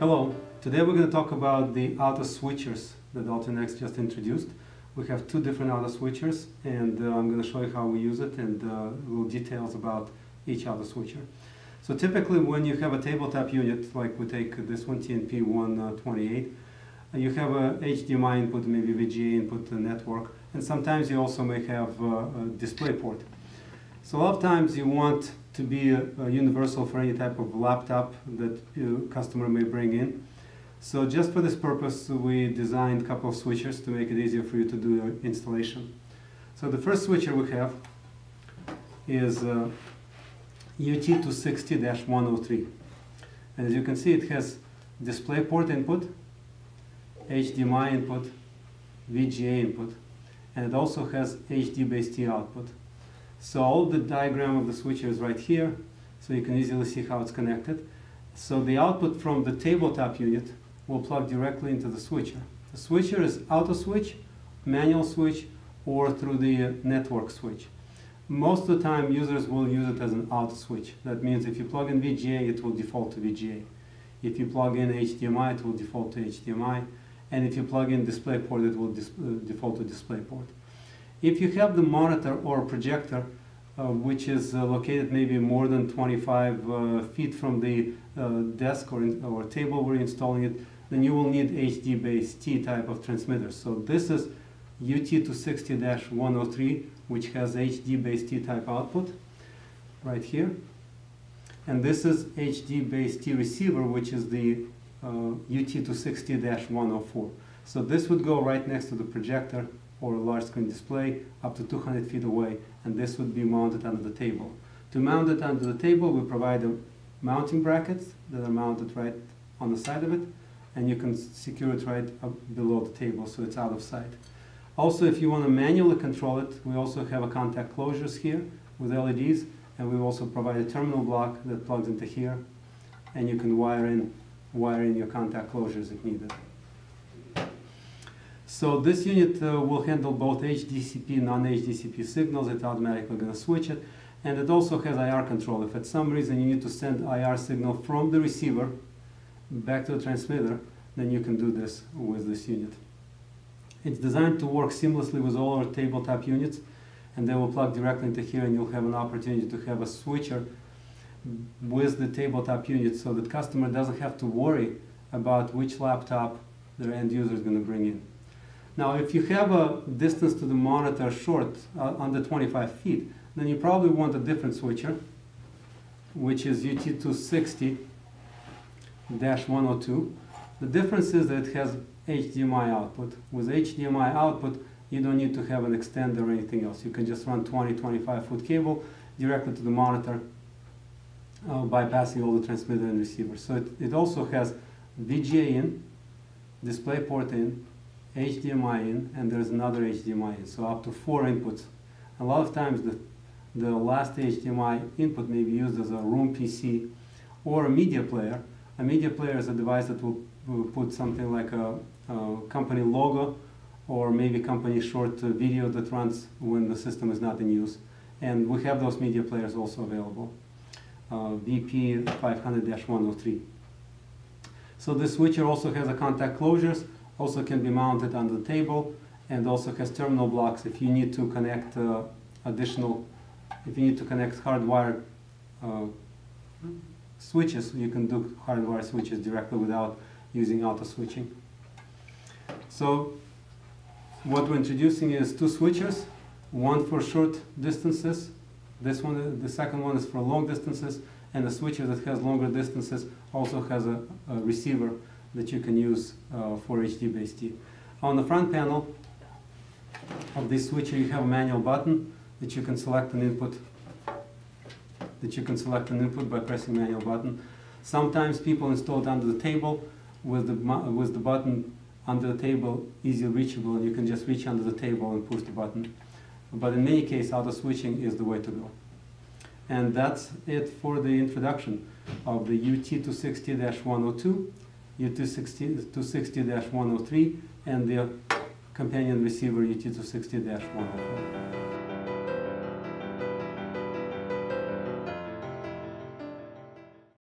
Hello, today we're going to talk about the auto switchers that Altinex just introduced. We have two different auto switchers and uh, I'm going to show you how we use it and uh, little details about each auto switcher. So typically when you have a tabletop unit, like we take this one TNP128, uh, you have a HDMI input, maybe VGA input a network, and sometimes you also may have uh, a display port. So a lot of times you want to be a, a universal for any type of laptop that your customer may bring in. So just for this purpose, we designed a couple of switchers to make it easier for you to do your installation. So the first switcher we have is uh, UT260-103. And as you can see, it has DisplayPort input, HDMI input, VGA input, and it also has HDBaseT output. So all the diagram of the switcher is right here, so you can easily see how it's connected. So the output from the tabletop unit will plug directly into the switcher. The switcher is auto switch, manual switch, or through the network switch. Most of the time users will use it as an auto switch. That means if you plug in VGA, it will default to VGA. If you plug in HDMI, it will default to HDMI. And if you plug in DisplayPort, it will dis uh, default to DisplayPort. If you have the monitor or projector, uh, which is uh, located maybe more than 25 uh, feet from the uh, desk or, in, or table where you're installing it, then you will need HDBaseT type of transmitter. So this is UT260-103, which has HDBaseT type output right here. And this is HDBaseT receiver, which is the uh, UT260-104. So this would go right next to the projector or a large screen display up to 200 feet away, and this would be mounted under the table. To mount it under the table, we provide a mounting brackets that are mounted right on the side of it, and you can secure it right below the table so it's out of sight. Also, if you want to manually control it, we also have a contact closures here with LEDs, and we also provide a terminal block that plugs into here, and you can wire in, wire in your contact closures if needed. So this unit uh, will handle both HDCP and non-HDCP signals. It's automatically going to switch it. And it also has IR control. If at some reason you need to send IR signal from the receiver back to the transmitter, then you can do this with this unit. It's designed to work seamlessly with all our tabletop units, and they will plug directly into here, and you'll have an opportunity to have a switcher with the tabletop unit so that customer doesn't have to worry about which laptop their end user is going to bring in. Now, if you have a distance to the monitor short, uh, under 25 feet, then you probably want a different switcher, which is UT260-102. The difference is that it has HDMI output. With HDMI output, you don't need to have an extender or anything else. You can just run 20, 25 foot cable directly to the monitor, uh, bypassing all the transmitter and receiver. So it, it also has VGA in, DisplayPort in, HDMI in, and there's another HDMI in, so up to four inputs. A lot of times the, the last HDMI input may be used as a room PC or a media player. A media player is a device that will, will put something like a, a, company logo or maybe company short video that runs when the system is not in use. And we have those media players also available. Uh, VP 500-103. So this switcher also has a contact closures also can be mounted on the table and also has terminal blocks if you need to connect uh, additional, if you need to connect hardwired uh, switches, you can do hardwired switches directly without using auto switching. So what we're introducing is two switches, one for short distances, this one, the second one is for long distances, and the switcher that has longer distances also has a, a receiver that you can use uh, for HDBaseT. On the front panel of this switcher, you have a manual button that you can select an input that you can select an input by pressing manual button. Sometimes people install it under the table with the, with the button under the table easily reachable and you can just reach under the table and push the button. But in many cases, auto switching is the way to go. And that's it for the introduction of the UT260-102 U260-103 and the companion receiver UT260-104.